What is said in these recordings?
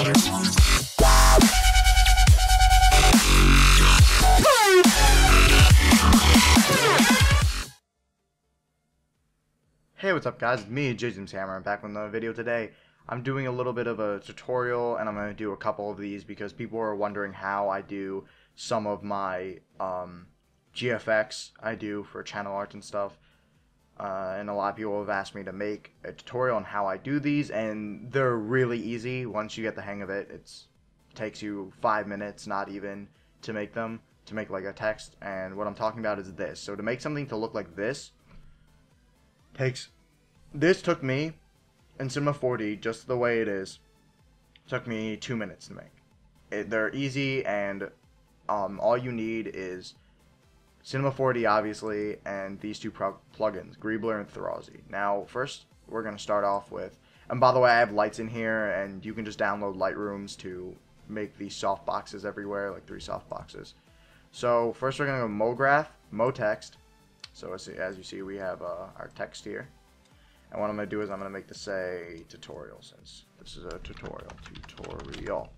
Hey, what's up guys? It's me, Jason's Hammer. I'm back with another video today. I'm doing a little bit of a tutorial and I'm going to do a couple of these because people are wondering how I do some of my um, GFX I do for channel art and stuff. Uh, and a lot of people have asked me to make a tutorial on how I do these and they're really easy once you get the hang of it. It takes you five minutes, not even, to make them, to make like a text. And what I'm talking about is this. So to make something to look like this, takes this took me in Cinema 4D just the way it is took me two minutes to make it, they're easy and um, all you need is Cinema 4D obviously and these two plugins Greebler and Thrausi now first we're gonna start off with and by the way I have lights in here and you can just download Lightrooms to make these soft boxes everywhere like three soft boxes so first we're gonna go MoGraph MoText so as, as you see, we have uh, our text here. And what I'm going to do is I'm going to make this say tutorial since this is a tutorial. Tutorial.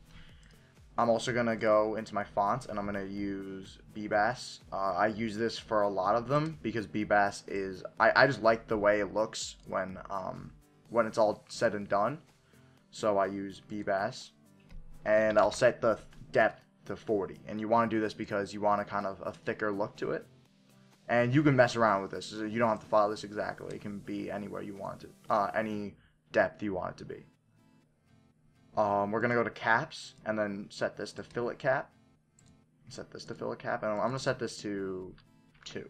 I'm also going to go into my fonts and I'm going to use Bebas. Uh, I use this for a lot of them because Bebas is, I, I just like the way it looks when, um, when it's all said and done. So I use Bebas and I'll set the depth to 40. And you want to do this because you want a kind of a thicker look to it and you can mess around with this. You don't have to follow this exactly. It can be anywhere you want it, uh, any depth you want it to be. Um, we're gonna go to caps and then set this to fillet cap. Set this to fillet cap, and I'm gonna set this to two.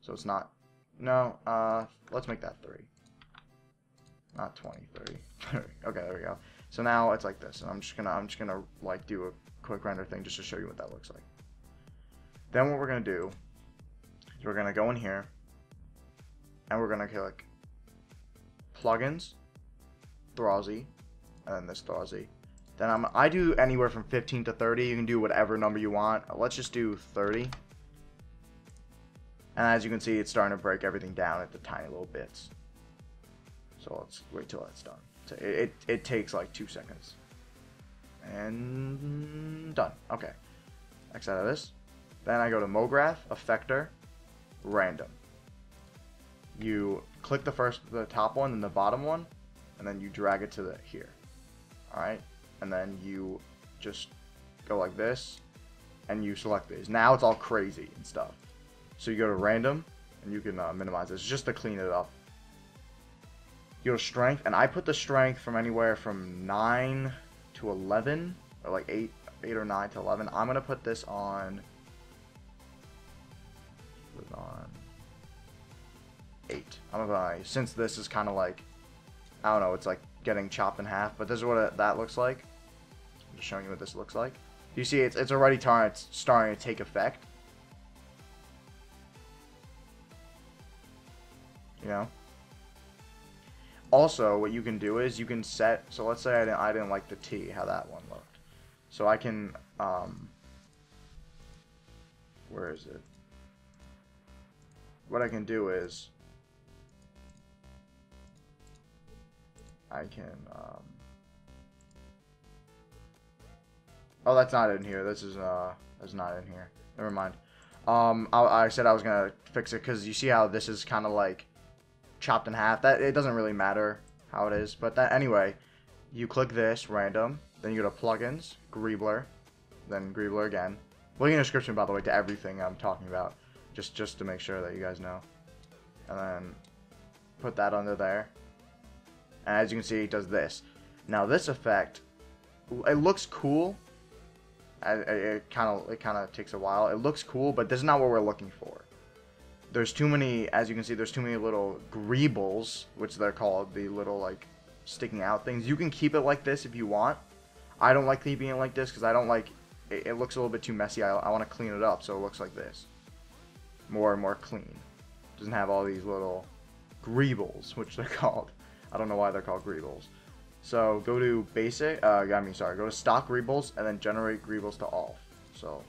So it's not. No. Uh, let's make that three. Not 20, 30. okay, there we go. So now it's like this, and I'm just gonna I'm just gonna like do a quick render thing just to show you what that looks like. Then what we're gonna do is we're going to go in here and we're going to click plugins, Thrausi, and this Thrausi. Then I'm, I do anywhere from 15 to 30. You can do whatever number you want. Let's just do 30. And as you can see, it's starting to break everything down into tiny little bits. So let's wait till that's done. So it, it, it takes like two seconds. And done. Okay. X out of this. Then I go to MoGraph, Effector, random. You click the first, the top one and the bottom one, and then you drag it to the here. All right, and then you just go like this, and you select these. Now it's all crazy and stuff. So you go to random, and you can uh, minimize this just to clean it up. Your strength, and I put the strength from anywhere from 9 to 11, or like 8, 8 or 9 to 11. I'm going to put this on put on eight. I'm gonna since this is kind of like I don't know, it's like getting chopped in half, but this is what it, that looks like. I'm just showing you what this looks like. You see, it's it's already it's starting to take effect. You know. Also, what you can do is you can set. So let's say I didn't I didn't like the T, how that one looked. So I can um. Where is it? what I can do is I can um, oh that's not in here. This is uh that's not in here. Never mind. Um I, I said I was gonna fix it because you see how this is kind of like chopped in half? That it doesn't really matter how it is but that anyway you click this random then you go to plugins Greebler then Greebler again. Link in the description by the way to everything I'm talking about just just to make sure that you guys know. And then put that under there. As you can see, it does this. Now this effect, it looks cool. It kind of it kind of takes a while. It looks cool, but this is not what we're looking for. There's too many, as you can see, there's too many little greebles, which they're called, the little like sticking out things. You can keep it like this if you want. I don't like keeping it like this because I don't like it, it, looks a little bit too messy. I, I want to clean it up so it looks like this more and more clean. Doesn't have all these little greebles, which they're called. I don't know why they're called greebles. So go to basic, uh, I mean, sorry, go to stock greebles and then generate greebles to all. So,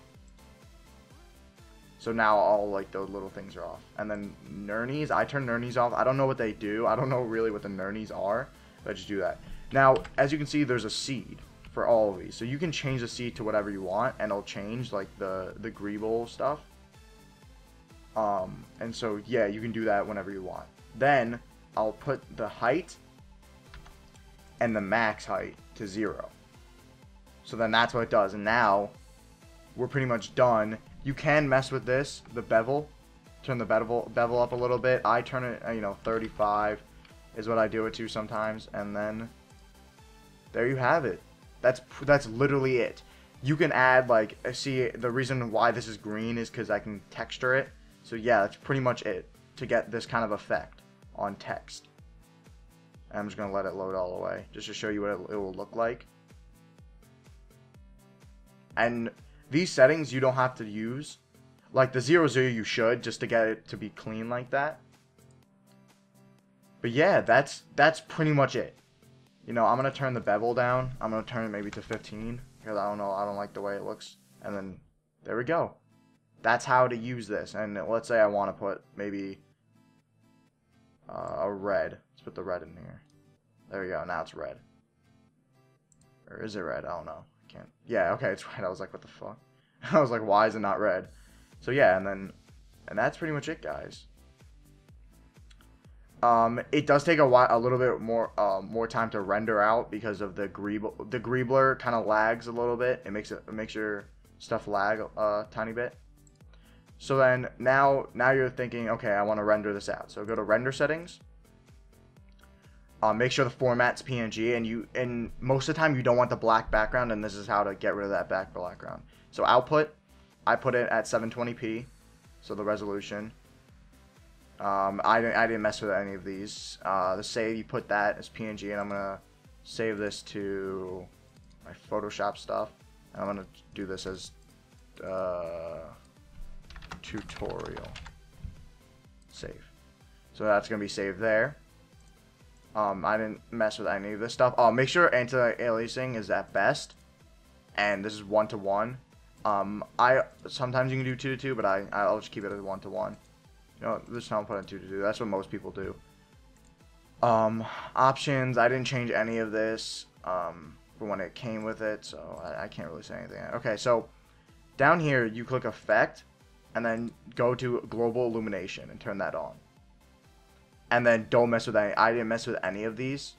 so now all like those little things are off. And then nurnies, I turn nurnies off. I don't know what they do. I don't know really what the nurnies are, but I just do that. Now, as you can see, there's a seed for all of these. So you can change the seed to whatever you want, and it'll change, like, the, the Greeble stuff. Um, and so, yeah, you can do that whenever you want. Then, I'll put the height and the max height to zero. So then that's what it does. And now, we're pretty much done. You can mess with this, the bevel, turn the bevel, bevel up a little bit. I turn it, uh, you know, 35 is what I do it to sometimes. And then, there you have it. That's, that's literally it. You can add, like, uh, see, the reason why this is green is because I can texture it. So yeah, that's pretty much it to get this kind of effect on text. I'm just going to let it load all the way just to show you what it, it will look like. And these settings you don't have to use. Like the 0, 0 you should just to get it to be clean like that. But yeah, that's that's pretty much it. You know, I'm going to turn the bevel down. I'm going to turn it maybe to 15 because I don't know, I don't like the way it looks. And then there we go. That's how to use this. And let's say I want to put maybe uh, a red. Let's put the red in here. There we go. Now it's red. Or is it red? I don't know. I can't. Yeah, okay, it's red. I was like, what the fuck? I was like, why is it not red? So yeah, and then, and that's pretty much it, guys. Um, it does take a while, a little bit more, uh, more time to render out because of the Greeble. The Greebler kind of lags a little bit. It makes it, it makes your stuff lag a tiny bit. So then now, now you're thinking, okay, I want to render this out. So go to render settings. Uh, make sure the format's PNG, and you, and most of the time you don't want the black background, and this is how to get rid of that back background. So output, I put it at 720p, so the resolution. Um, I didn't, I didn't mess with any of these. Uh, the save, you put that as PNG, and I'm gonna save this to my Photoshop stuff. And I'm gonna do this as uh, tutorial. Save. So that's going to be saved there. Um, I didn't mess with any of this stuff. Oh, make sure anti-aliasing is at best. And this is one-to-one. Um, I Sometimes you can do two to two, but I, I'll just keep it as one to one. You know, this time I'll put it two to two. That's what most people do. Um, options, I didn't change any of this um, for when it came with it, so I, I can't really say anything. Okay, so down here, you click Effect, and then go to global illumination and turn that on. And then don't mess with any. I didn't mess with any of these,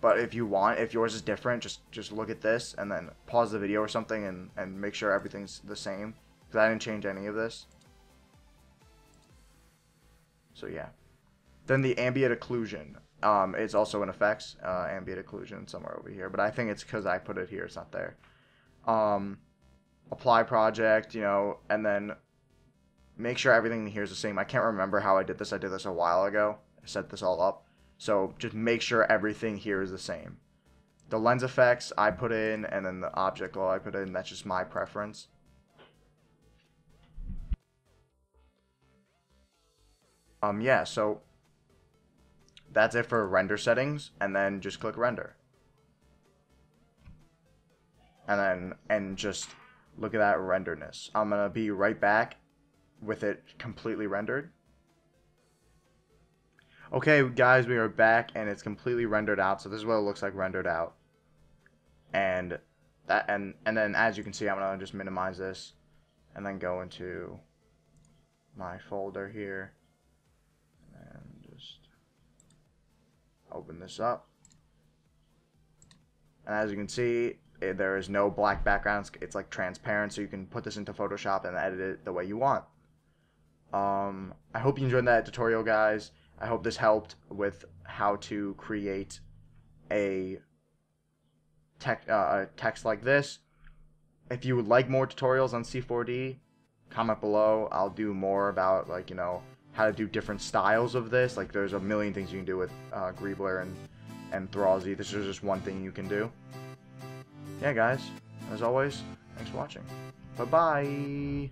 but if you want, if yours is different, just just look at this and then pause the video or something and and make sure everything's the same because I didn't change any of this. So yeah. Then the ambient occlusion. Um, it's also in effects, uh, ambient occlusion somewhere over here, but I think it's because I put it here, it's not there. Um, apply project, you know, and then make sure everything here is the same. I can't remember how I did this. I did this a while ago. I set this all up. So just make sure everything here is the same. The lens effects I put in, and then the object glow I put in, that's just my preference. Um, yeah, so that's it for render settings, and then just click render. And then, and just look at that renderness. I'm going to be right back with it completely rendered. Okay, guys, we are back, and it's completely rendered out. So this is what it looks like rendered out. And that, and and then as you can see, I'm gonna just minimize this, and then go into my folder here, and just open this up. And as you can see, it, eh, there is no black backgrounds. It's like transparent, so you can put this into Photoshop and edit it the way you want. Um, I hope you enjoyed that tutorial, guys. I hope this helped with how to create a, uh, text like this. If you would like more tutorials on C4D, comment below. I'll do more about, like, you know, how to do different styles of this. Like, there's a million things you can do with uh, Greebler and, and Thrausi. This is just one thing you can do. Yeah, guys. As always, thanks for watching. Bye-bye.